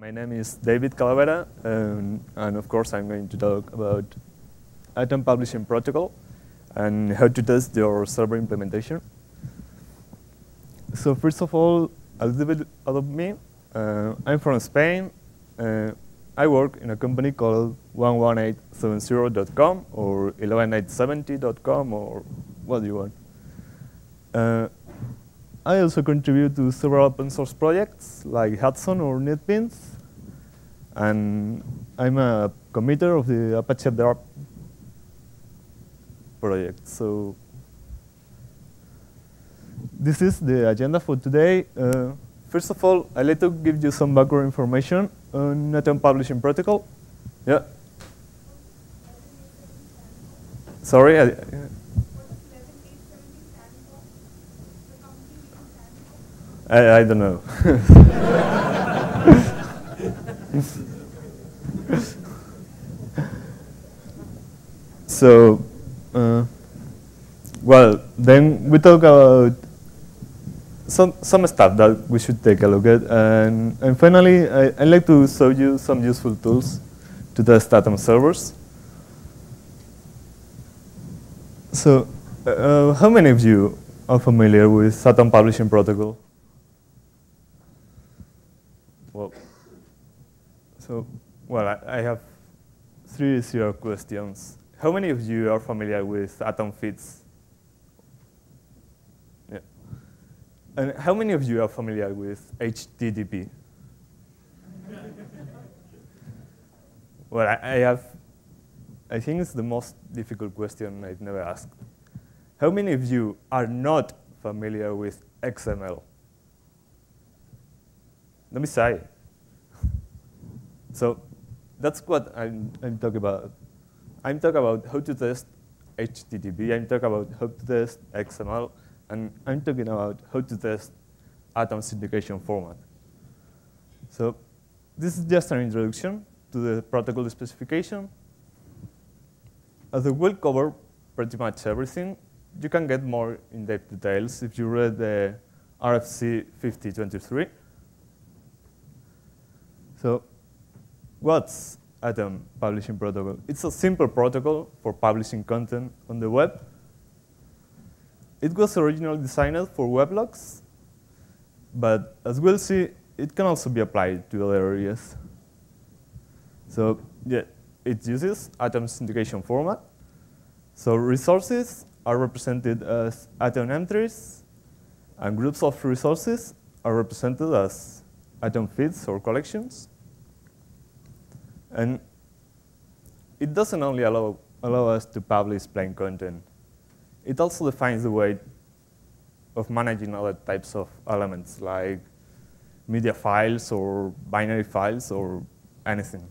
My name is David Calavera, and, and, of course I'm going to talk about Atom Publishing Protocol and how to test your server implementation. So first of all, a little bit about me. Uh, I'm from Spain. Uh, I work in a company called 11870.com or 11870.com or what do you want. Uh, I also contribute to several open source projects like Hudson or NetBeans. And I'm a committer of the Apache Abdera project. So this is the agenda for today. Uh, first of all, I'd like to give you some background information on Atom Publishing Protocol. Yeah. Sorry. I, I, I don't know. so, uh, well, then we talk about some, some stuff that we should take a look at. And, and finally, I, I'd like to show you some useful tools to test Atom servers. So, uh, how many of you are familiar with Atom Publishing Protocol? Well, so, well, I, I have three zero questions. How many of you are familiar with Atom Feeds? Yeah. And how many of you are familiar with HTTP? well, I, I have, I think it's the most difficult question I've never asked. How many of you are not familiar with XML? Let me say. So that's what I'm, I'm talking about. I'm talking about how to test HTTP. I'm talking about how to test XML. And I'm talking about how to test Atom syndication format. So this is just an introduction to the protocol specification. As I will cover pretty much everything, you can get more in-depth details if you read the RFC 5023. So what's Atom Publishing Protocol? It's a simple protocol for publishing content on the web. It was originally designed for weblogs, but as we'll see, it can also be applied to other areas. So yeah, it uses Atom syndication format. So resources are represented as Atom entries, and groups of resources are represented as Atom feeds or collections. And it doesn't only allow, allow us to publish plain content. It also defines the way of managing other types of elements like media files or binary files or anything.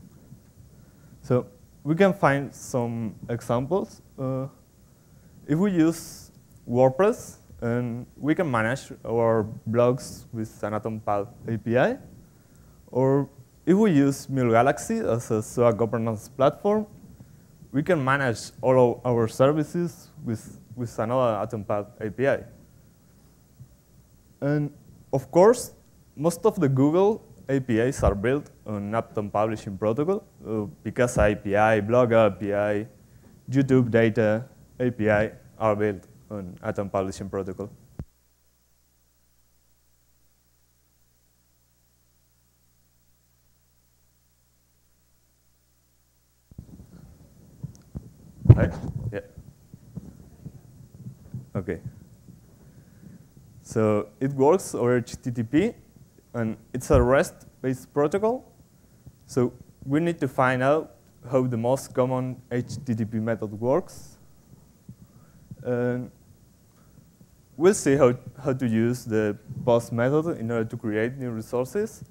So we can find some examples. Uh, if we use WordPress, and we can manage our blogs with an AtomPub API, or if we use MuleGalaxy as a SOA governance platform, we can manage all of our services with, with another AtomPub API. And of course, most of the Google APIs are built on Atom Publishing Protocol, uh, Picasa API, Blog API, YouTube Data API are built on Atom Publishing Protocol. Right? Yeah. Okay. So it works over HTTP, and it's a REST-based protocol. So we need to find out how the most common HTTP method works. And we'll see how, how to use the post method in order to create new resources,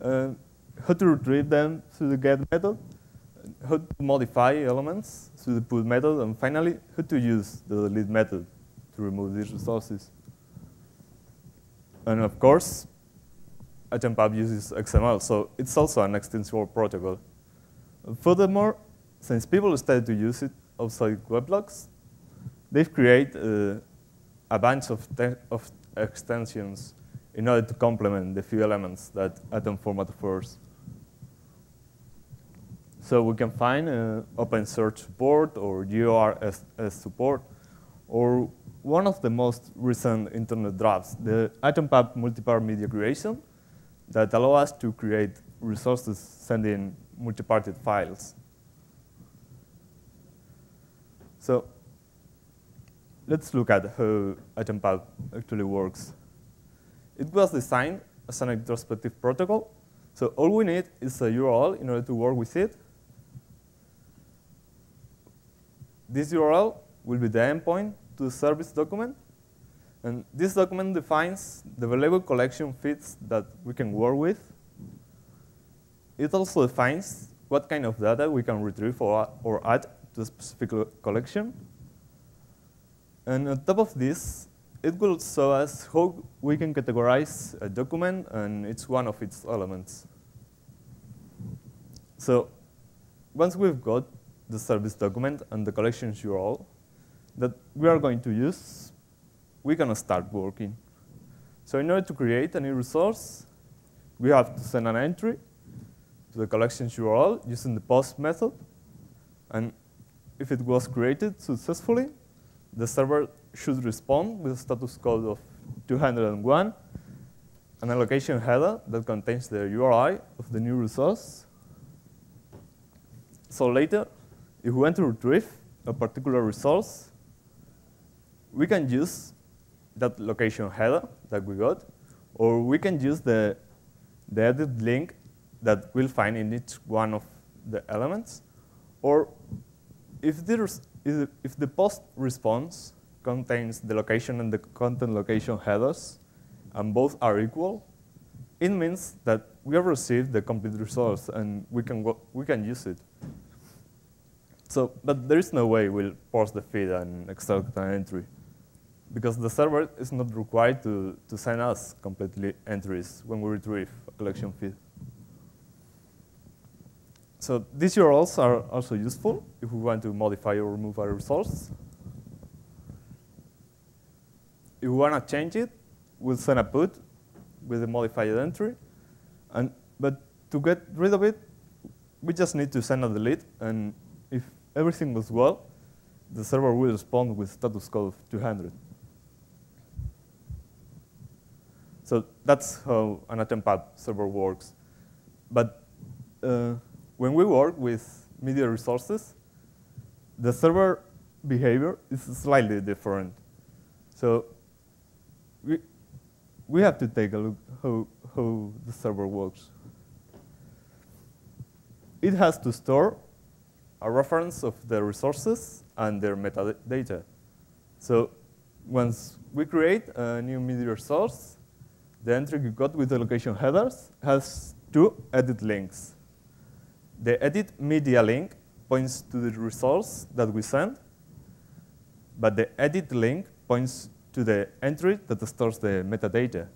uh, how to retrieve them through the get method, how to modify elements through the put method, and finally, how to use the delete method to remove these resources. And of course, AtomPub uses XML, so it's also an extensible protocol. Furthermore, since people started to use it outside weblogs, they've created uh, a bunch of, of extensions in order to complement the few elements that Atom format offers. So we can find uh, OpenSearch support or GeoRSS support, or one of the most recent internet drafts, the AtomPub multi-part media creation, that allow us to create resources sending multi-parted files. So let's look at how AtomPub actually works. It was designed as an introspective protocol. So all we need is a URL in order to work with it. This URL will be the endpoint to the service document. And this document defines the available collection feeds that we can work with. It also defines what kind of data we can retrieve or, or add to a specific collection. And on top of this, it will show us how we can categorize a document and each one of its elements. So once we've got the service document and the collections URL that we are going to use, we can start working. So in order to create a new resource, we have to send an entry to the collections URL using the post method. And if it was created successfully, the server should respond with a status code of 201 and a location header that contains the URI of the new resource. So later, if we want to retrieve a particular resource, we can use that location header that we got, or we can use the, the edit link that we'll find in each one of the elements, or if, there's, if the post response contains the location and the content location headers, and both are equal, it means that we have received the complete resource and we can, we can use it. So, but there is no way we'll parse the feed and extract an entry because the server is not required to, to send us completely entries when we retrieve a collection feed. So these URLs are also useful if we want to modify or remove a resource. If we want to change it, we'll send a put with a modified entry. And, but to get rid of it, we just need to send a delete. And everything goes well, the server will respond with status code of 200. So that's how an AtomPub server works. But uh, when we work with media resources, the server behavior is slightly different. So we, we have to take a look how, how the server works. It has to store a reference of the resources and their metadata. So once we create a new media resource, the entry we got with the location headers has two edit links. The edit media link points to the resource that we send, but the edit link points to the entry that stores the metadata.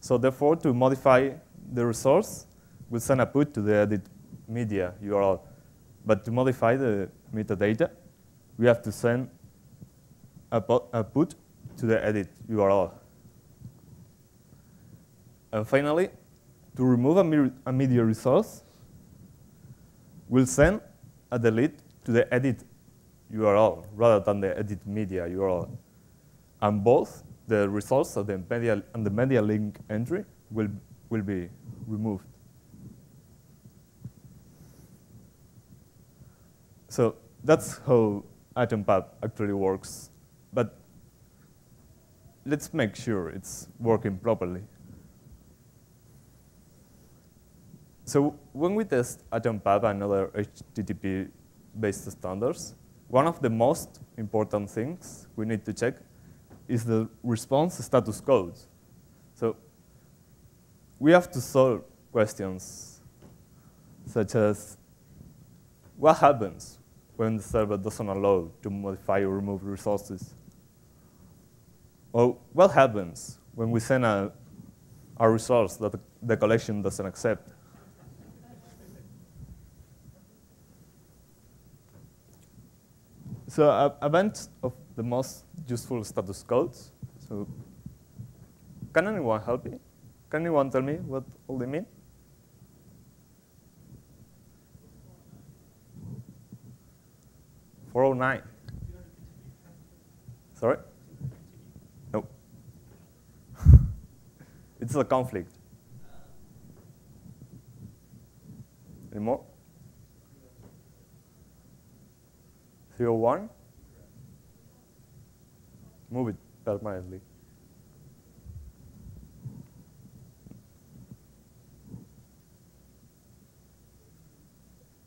So therefore, to modify the resource, we send a put to the edit media URL. But to modify the metadata, we have to send a, put to the edit URL. And finally, to remove a, a media resource, we'll send a delete to the edit URL rather than the edit media URL. And both the results of the media and the media link entry will, will be removed. So that's how AtomPub actually works. But let's make sure it's working properly. So when we test AtomPub and other HTTP-based standards, one of the most important things we need to check is the response status code. So we have to solve questions such as, what happens when the server doesn't allow to modify or remove resources? Or what happens when we send a, a resource that the collection doesn't accept? So a, a bunch of the most useful status codes. So can anyone help me? Can anyone tell me what all they mean? 409. Sorry? No. it's a conflict. Any more? 301? Move it permanently.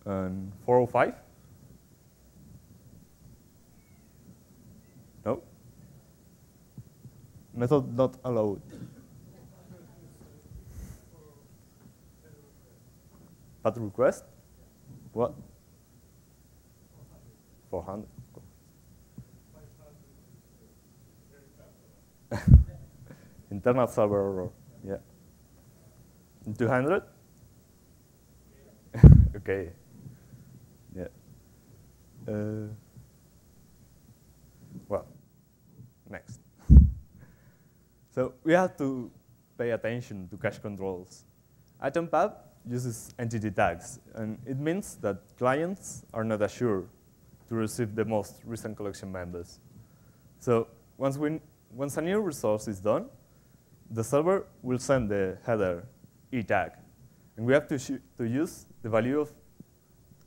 And 405? Method not allowed. But request? What? 400. Internal server error, yeah. 200? okay. Yeah. Uh, well, next. So we have to pay attention to cache controls. AtomPub uses entity tags, and it means that clients are not assured to receive the most recent collection members. So once, we, once a new resource is done, the server will send the header e tag, and we have to, to use the value of,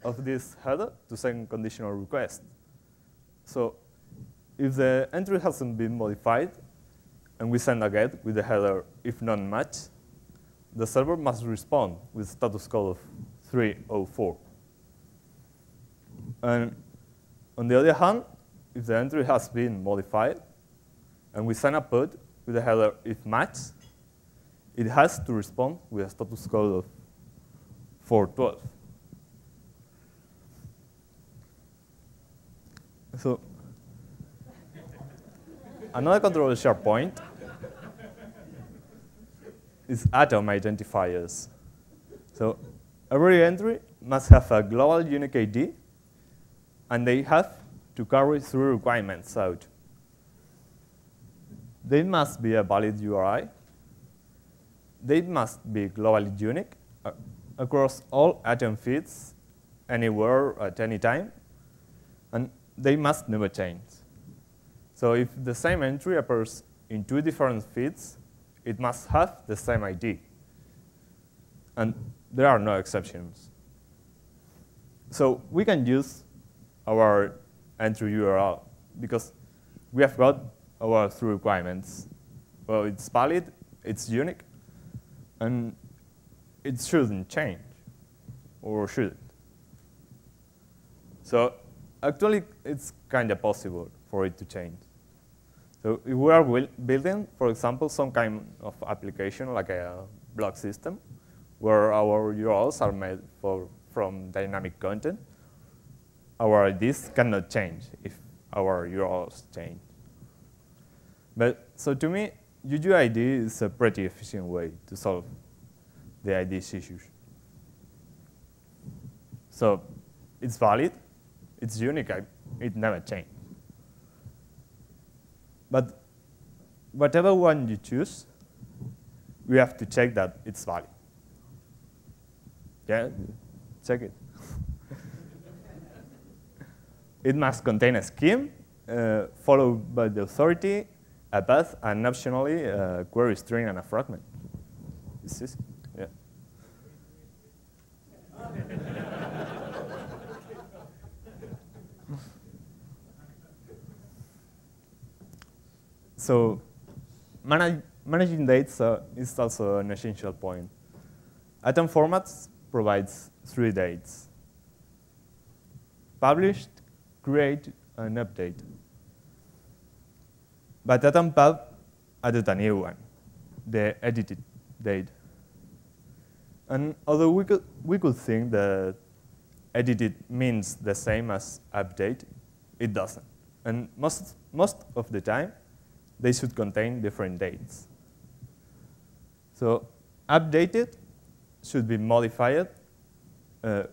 of this header to send conditional request. So if the entry hasn't been modified, and we send a get with the header if not match, the server must respond with status code of 304. And on the other hand, if the entry has been modified, and we send a put with the header if match, it has to respond with a status code of 412. So another controversial point is atom identifiers. So every entry must have a global unique ID, and they have to carry three requirements out. They must be a valid URI. They must be globally unique uh, across all atom feeds, anywhere at any time, and they must never change. So if the same entry appears in two different feeds, it must have the same ID. And there are no exceptions. So we can use our entry URL because we have got our three requirements. Well, it's valid, it's unique, and it shouldn't change, or should it? So actually, it's kind of possible for it to change. So if we are building, for example, some kind of application like a blog system, where our URLs are made for, from dynamic content, our IDs cannot change if our URLs change. But so to me, UUID is a pretty efficient way to solve the IDs issues. So it's valid, it's unique, it never changed. But whatever one you choose, we have to check that it's valid. Yeah, check it. it must contain a scheme uh, followed by the authority, a path, and optionally a query string and a fragment. Is this? Yeah. So manage, managing dates uh, is also an essential point. Atom formats provides three dates. Published, create, and update. But AtomPub added a new one, the edited date. And although we could, we could think that edited means the same as update, it doesn't. And most, most of the time, they should contain different dates. So updated should be modified uh,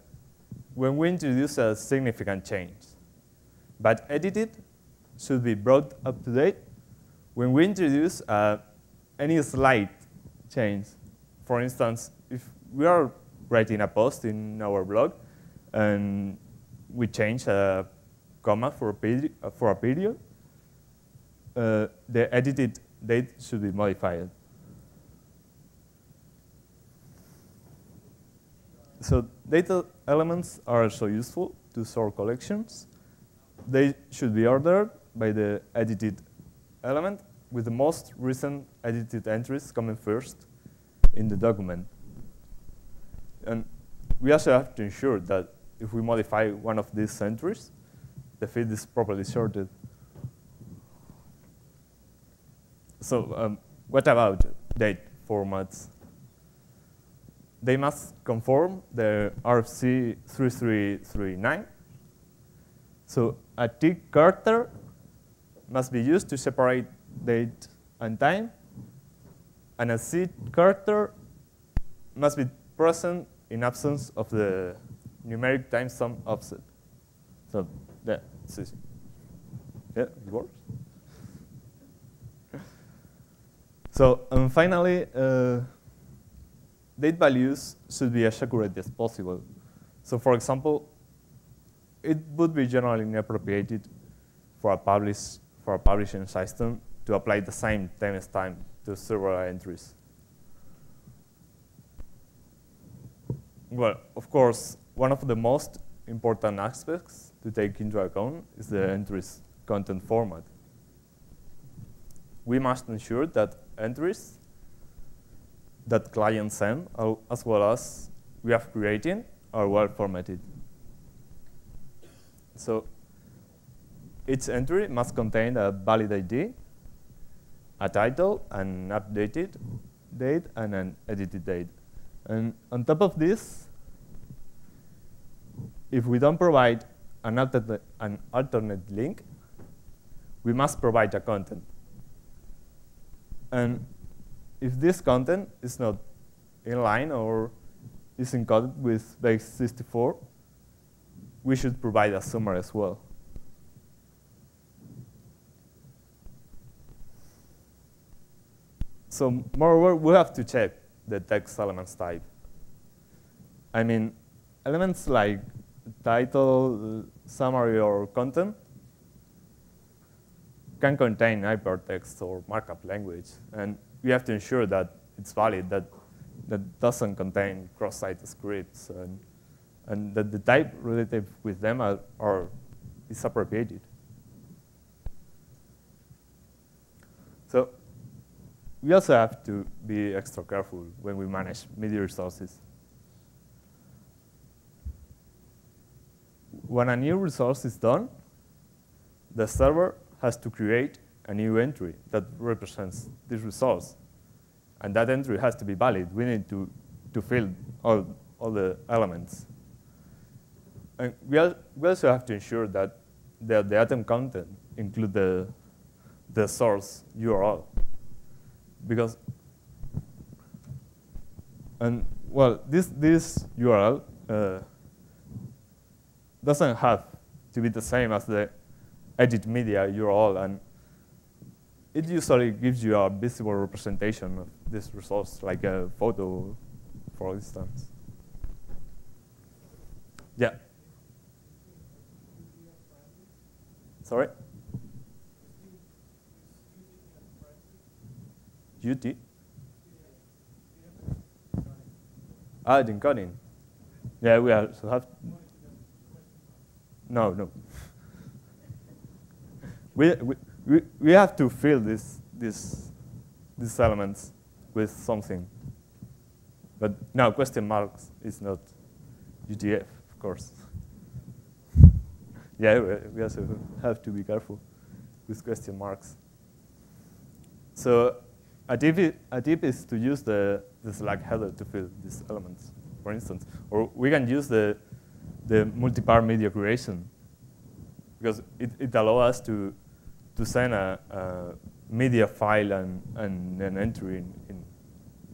when we introduce a significant change. But edited should be brought up to date when we introduce uh, any slight change. For instance, if we are writing a post in our blog and we change a comma for a, peri uh, for a period, uh, the edited date should be modified. So data elements are also useful to store collections. They should be ordered by the edited element with the most recent edited entries coming first in the document. And we also have to ensure that if we modify one of these entries, the feed is properly sorted. So um, what about date formats? They must conform the RFC 3339. So a tick character must be used to separate date and time, and a seed character must be present in absence of the numeric timestamp offset. So that's it. Yeah, it works. So and finally, uh, date values should be as accurate as possible. So for example, it would be generally inappropriate for a publish for a publishing system to apply the same timestamp to several entries. Well, of course, one of the most important aspects to take into account is the entries content format. We must ensure that entries that clients send, as well as we have created, are well formatted. So each entry must contain a valid ID, a title, an updated date, and an edited date. And on top of this, if we don't provide an alternate, an alternate link, we must provide a content. And if this content is not in line or is encoded with base 64, we should provide a summary as well. So moreover, we have to check the text elements type. I mean, elements like title, summary, or content can contain hypertext or markup language. And we have to ensure that it's valid, that that doesn't contain cross-site scripts, and, and that the type relative with them are, are is appropriated. So we also have to be extra careful when we manage media resources. When a new resource is done, the server has to create a new entry that represents this resource. And that entry has to be valid. We need to, to fill all, all the elements. And we, we also have to ensure that the, the item content include the, the source URL because and well this this URL uh, doesn't have to be the same as the edit media URL and it usually gives you a visible representation of this resource like a photo for instance yeah sorry UT? Ah, encoding. Yeah, we also have. No, no. We, we, we have to fill this, this, these elements with something. But now question marks is not UTF, of course. yeah, we also have to be careful with question marks. So a tip, a tip is to use the, the Slug header to fill these elements, for instance. Or we can use the, the multi-part media creation because it, it allows us to, to send a, a media file and, and an entry in, in,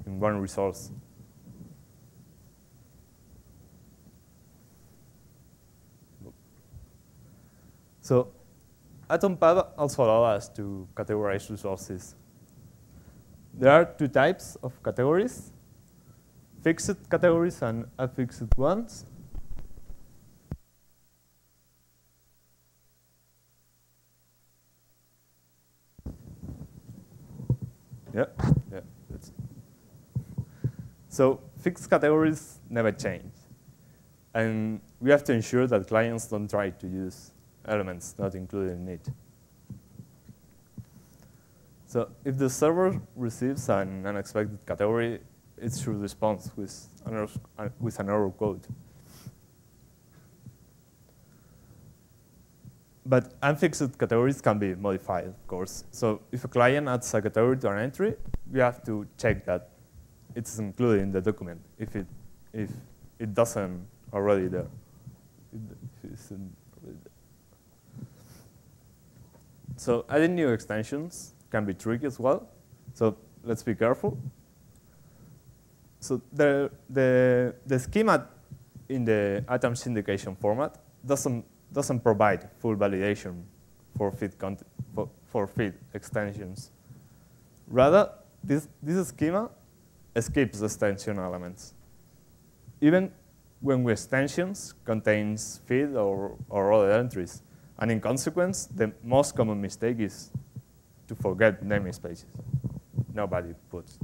in one resource. So AtomPub also allows us to categorize resources there are two types of categories, fixed categories and affixed ones. Yeah, yeah. That's so fixed categories never change. And we have to ensure that clients don't try to use elements not included in it. So if the server receives an unexpected category, it should respond with an error, uh, with an error code. But unfixed categories can be modified, of course. So if a client adds a category to an entry, we have to check that it's included in the document if it, if it doesn't already there. So adding new extensions can be tricky as well. So let's be careful. So the, the, the schema in the atom syndication format doesn't, doesn't provide full validation for feed, for, for feed extensions. Rather, this, this schema escapes extension elements. Even when we extensions contains feed or, or other entries. And in consequence, the most common mistake is to forget namespaces. Nobody puts.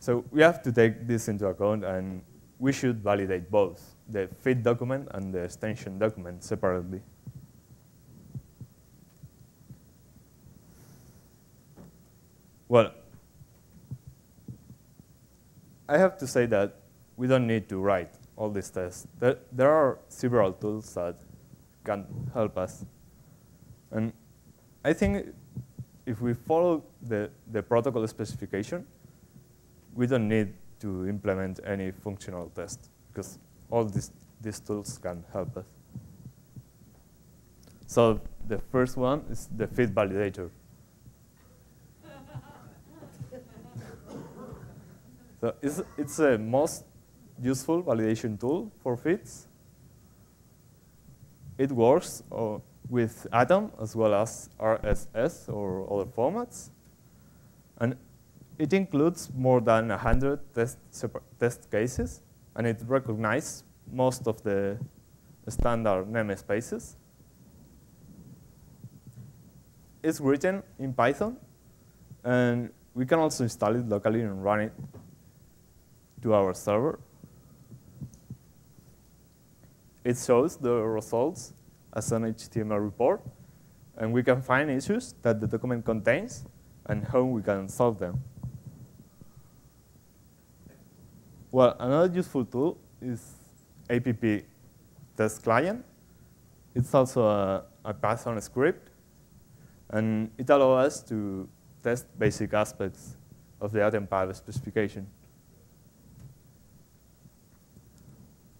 So we have to take this into account, and we should validate both the fit document and the extension document separately. Well, I have to say that we don't need to write all these tests. There, there are several tools that can help us. And I think if we follow the, the protocol specification, we don't need to implement any functional test because all these, these tools can help us. So the first one is the feed validator. So it's, it's a most useful validation tool for fits. It works uh, with Atom as well as RSS or other formats. And it includes more than 100 test, test cases, and it recognizes most of the standard namespaces. It's written in Python, and we can also install it locally and run it to our server. It shows the results as an HTML report, and we can find issues that the document contains and how we can solve them. Well, another useful tool is APP test client. It's also a, a Python script, and it allows us to test basic aspects of the AtomPub specification.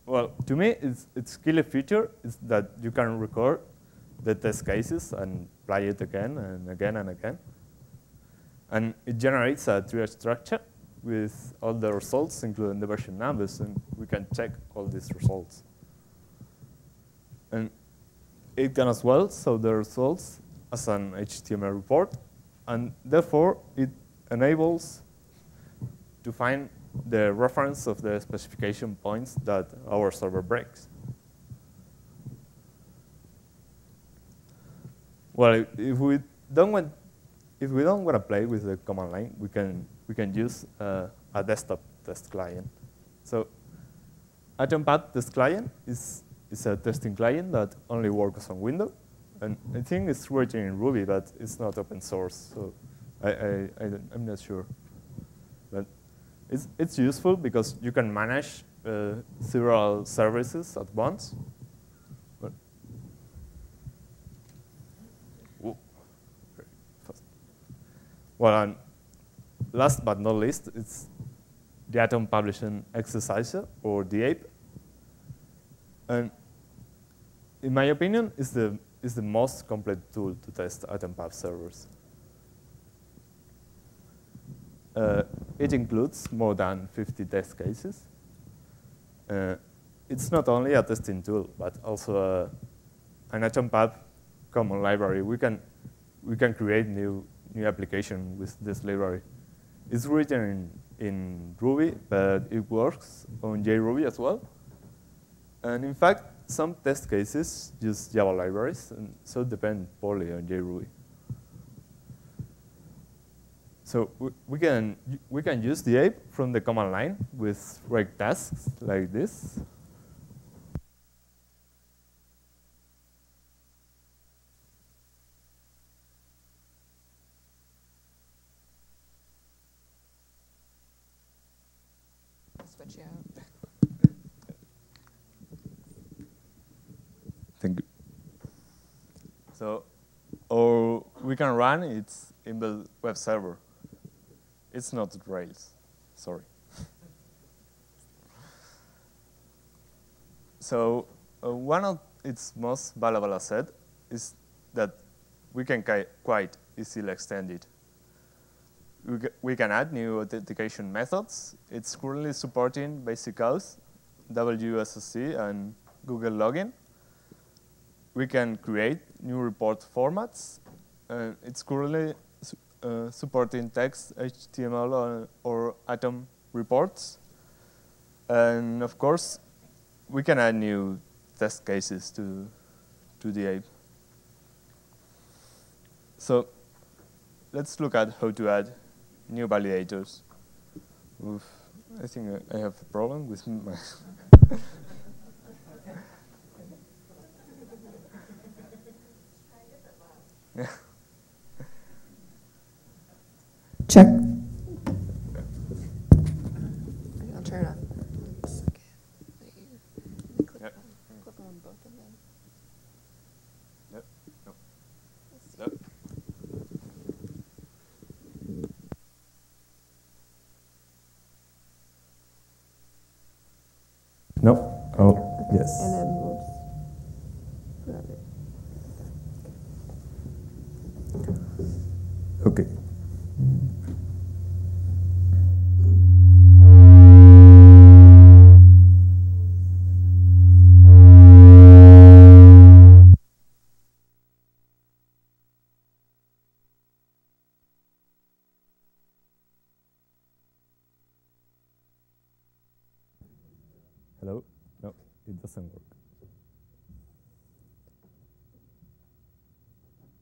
Well, to me, its, its killer feature is that you can record the test cases and play it again and again and again. And it generates a tree structure with all the results, including the version numbers, and we can check all these results. And it can as well show the results as an HTML report, and therefore it enables to find the reference of the specification points that our server breaks. Well, if we don't want, if we don't want to play with the command line, we can we can use uh, a desktop test client. So, AtomPub test client is is a testing client that only works on Windows, and I think it's written in Ruby, but it's not open source, so I, I, I am not sure. But it's, it's useful because you can manage uh, several services at once. Well, and last but not least, it's the Atom Publishing Exerciser, or the APE. And in my opinion, is the, is the most complete tool to test atom pub servers. Uh, it includes more than 50 test cases. Uh, it's not only a testing tool, but also a, an AtomPub common library. We can, we can create new, new application with this library. It's written in, Ruby, but it works on JRuby as well. And in fact, some test cases use Java libraries, and so depend poorly on JRuby. So we, we can we can use the ape from the command line with rake tasks like this. Switch you out. Thank you. So, or we can run its in the web server. It's not Rails, sorry. so uh, one of its most valuable assets is that we can quite easily extend it. We, we can add new authentication methods. It's currently supporting basic auth, WSSE, and Google Login we can create new report formats. Uh, it's currently uh, supporting text, HTML, or, or Atom reports. And of course, we can add new test cases to, to the ape. So let's look at how to add new validators. Oof, I think I have a problem with my Check. I'll turn it off. Click, Yep. on, click on both of them. Yep. Nope. Let's see. Yep. No. Hello? No, it doesn't work.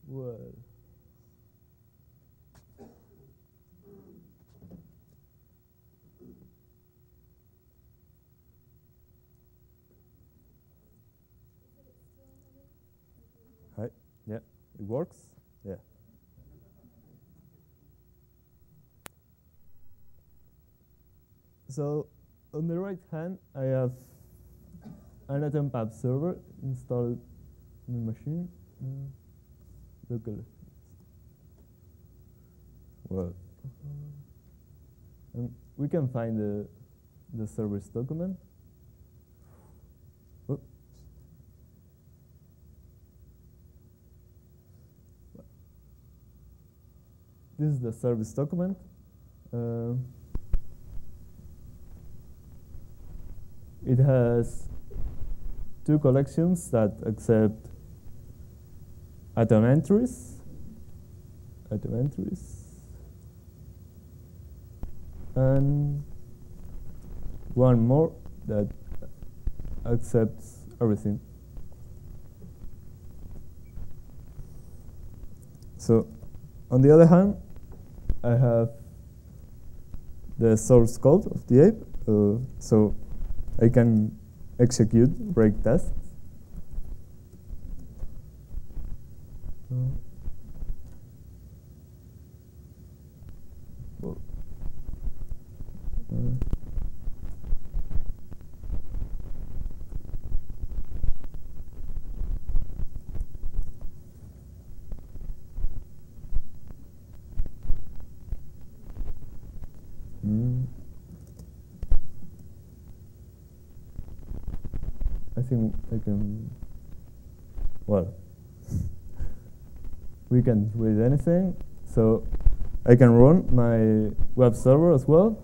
Well. Hi. Yeah, it works. Yeah. So on the right hand, I have an Atom Pub server installed on my machine uh, locally. Well, and we can find the the service document. Oops. This is the service document. Uh, it has two collections that accept atom entries, atom entries, and one more that accepts everything. So, on the other hand, I have the source code of the ape. Uh, so I can execute break tests. Uh, well, uh, mm. I think I can. Well, we can read anything, so I can run my web server as well.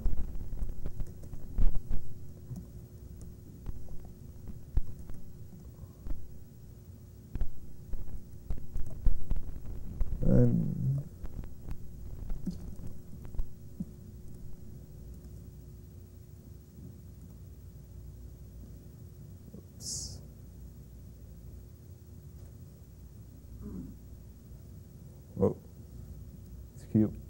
humans.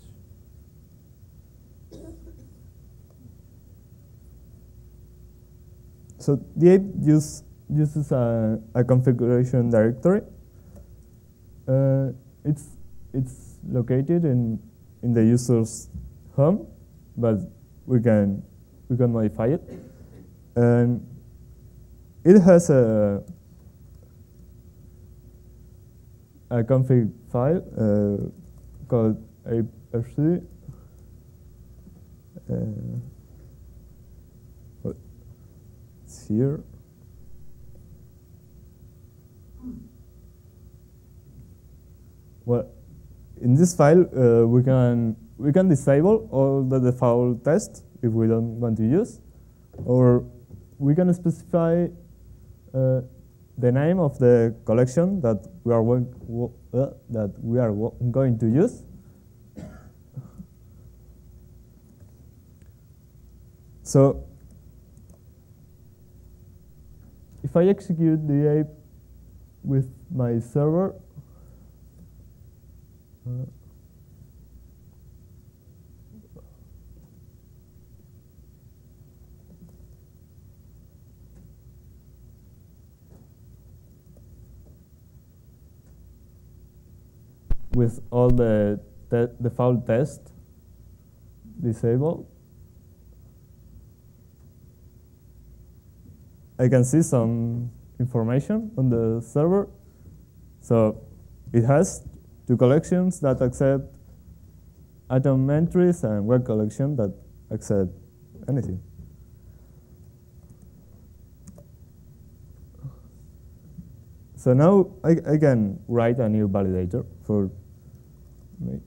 So the ape use, uses a, a configuration directory. Uh, it's, it's located in, in the user's home, but we can, we can modify it. And it has a, a config file uh, called ape.rc. Uh, it's here. Well, in this file, uh, we can we can disable all the default tests if we don't want to use, or we can specify uh, the name of the collection that we are uh, that we are going to use. So if I execute the ape with my server, uh, with all the te- default test disabled, I can see some information on the server. So it has two collections that accept atom entries and one collection that accept anything. So now I, I can write a new validator for wait,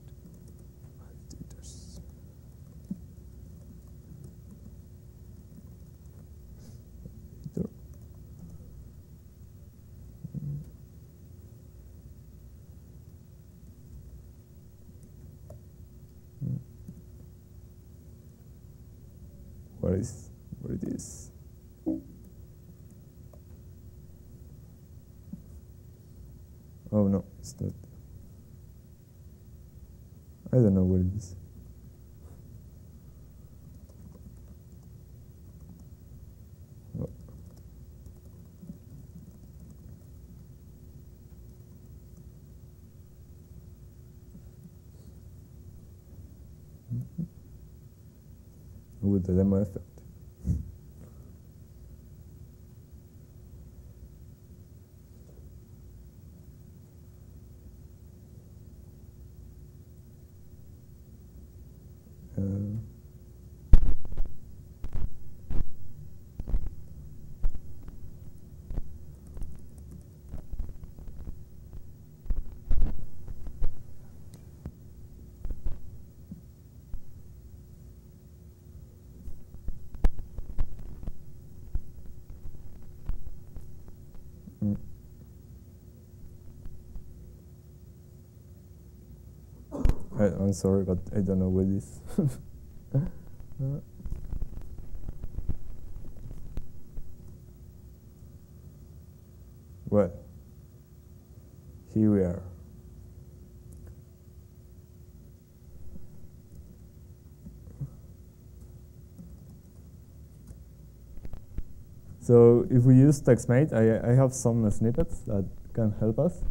validators. Validator. Mm. Mm. Where is where it is? Oh no, it's not. I don't know what it is. With the demo effect. I'm sorry, but I don't know it is. Well, here we are. So if we use TextMate, I, I have some snippets that can help us.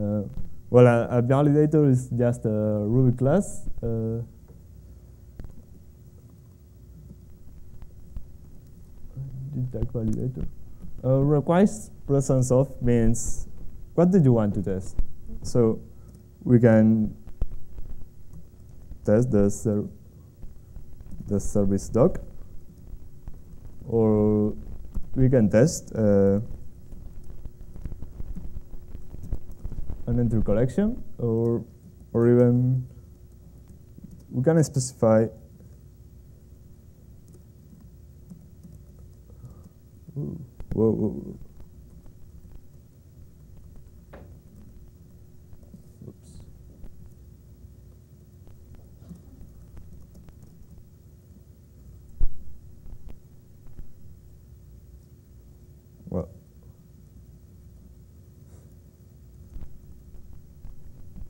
Uh, well, a, a validator is just a Ruby class. Uh, validator. Uh, requires presence of means what did you want to test? So we can test the ser the service doc, or we can test uh, an entry collection, or or even we can specify Ooh, whoa, whoa, whoa. Oops. Well.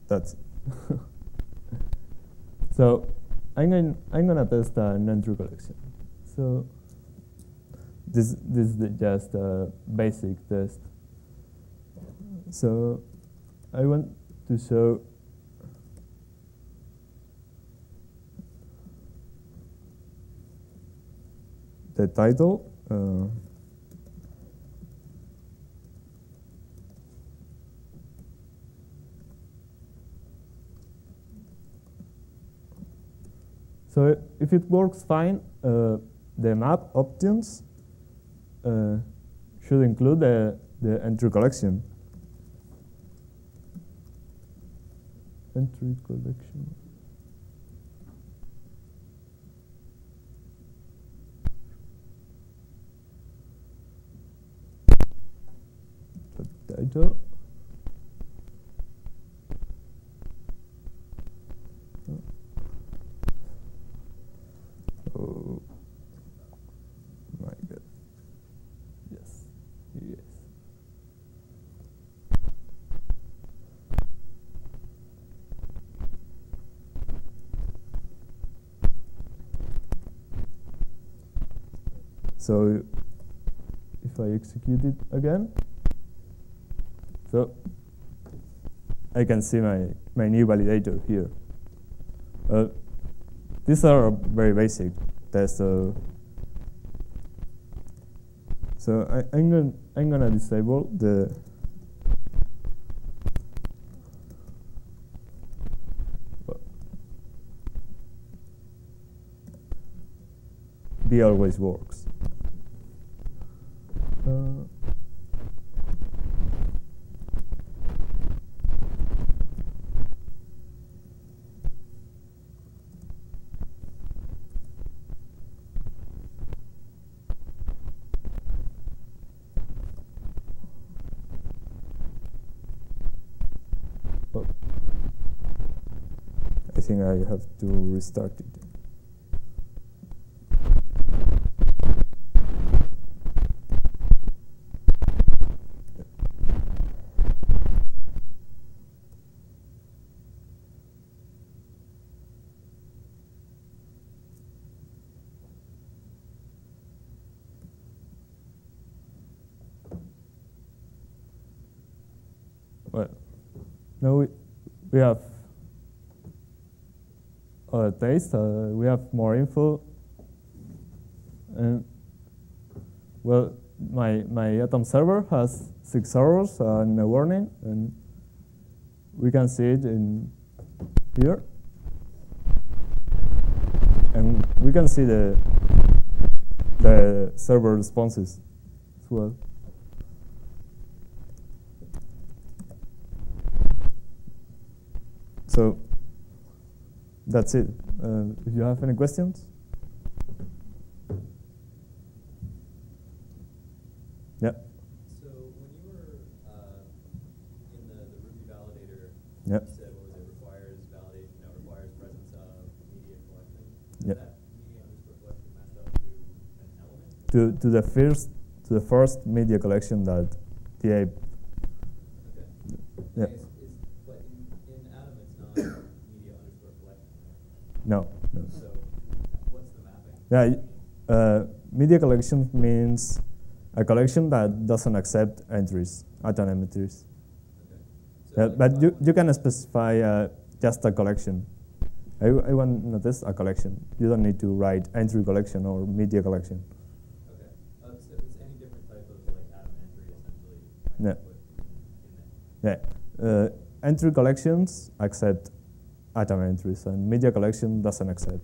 That's so I'm going I'm gonna test an entry collection. So this this is just a basic test. So I want to show the title. Uh, so if it works fine, uh, the map options uh, should include the, the entry collection. Entry collection. Title. So if I execute it again, so I can see my, my new validator here. Uh, these are very basic tests. So, so I, I'm gonna I'm gonna disable the B always works. I think I have to restart it. Well, now we, we have a taste, uh, we have more info. And well, my, my Atom server has six errors and a warning, and we can see it in here. And we can see the, the server responses as well. So that's it. Uh, if you have any questions? Yeah. So when you were uh, in the, the Ruby validator, Yep. you said what was it requires validation, requires presence of media collection. Does Yep. that media underscore collection match up to an element? To to the first to the first media collection that the ape. Okay. Yeah. Is, is, but in, in Atom, it's not media underscore collection, right? No. no. So what's the mapping? Yeah. Uh, media collection means a collection that doesn't accept entries, atom entries. Okay. So Yeah, but you, you can specify uh, just a collection. I, I want to notice a collection. You don't need to write entry collection or media collection. Okay. Uh, so it's any different type of like Atom entry essentially. Yeah. can put in there. Yeah. Uh, entry collections accept atom entries, and media collection doesn't accept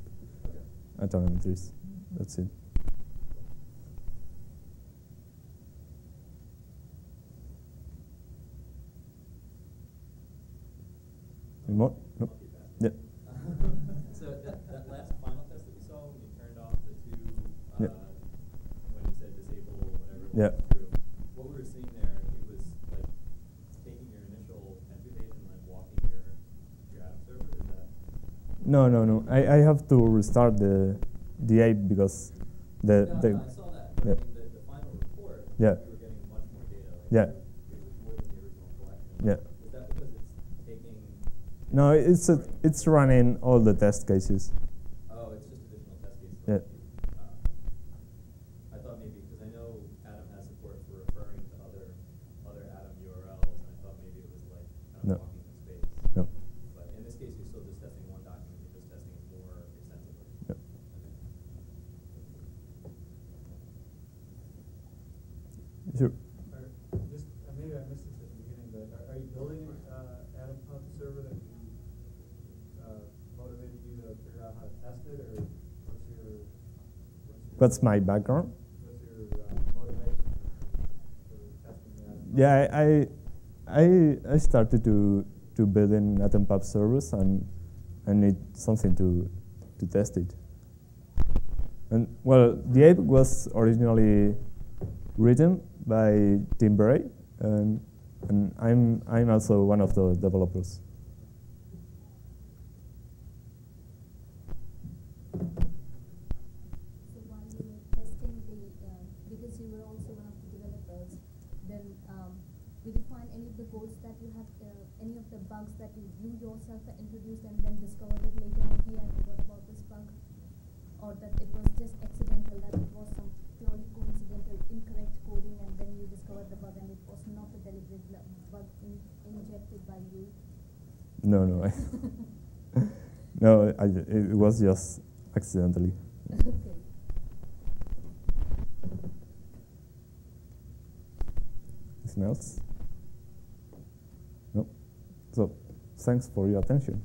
Okay. atom entries. That's it. Any more? No. I'll keep that. Yeah. so that, that last final test that we saw when you turned off the two, uh, Yeah. when you said disable whatever Yeah. was through, what we were seeing there, it was like taking your initial entry page and like walking your your app server. Is that No, no, no. I, I have to restart the the ape because the no, the no, I saw that. Yeah. I mean, the, the final report, Yeah. you were getting much more data. Like Yeah. It was more than the original collection. Yeah. Is that because it's taking? no, it's a, it's running all the test cases. Oh, it's just additional test cases. Yeah. Uh, I thought maybe because I know test it, or what's your, What's my background? Yeah, I, I, I started to, to build an AtomPub service and I need something to, to test it. And well, the ape was originally written by Tim Bray, and, and I'm, I'm also one of the developers. So while you were testing the, um, because you were also one of the developers, then um, did you find any of the codes that you have, uh, any of the bugs that you, you yourself had introduced and then discovered it later on, gee, I forgot about this bug? Or that it was just accidental, that it was some purely coincidental, incorrect coding and then you discovered the bug and it was not a deliberate bl- bug in, injected by you? No, no, I, no, I, it was just accidentally. okay. Anything else? No. So, thanks for your attention.